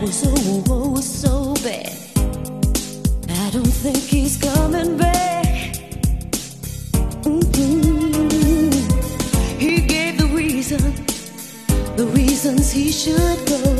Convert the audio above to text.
was oh, oh so bad. I don't think he's coming back. Mm-hmm. He gave the reason, the reasons he should go.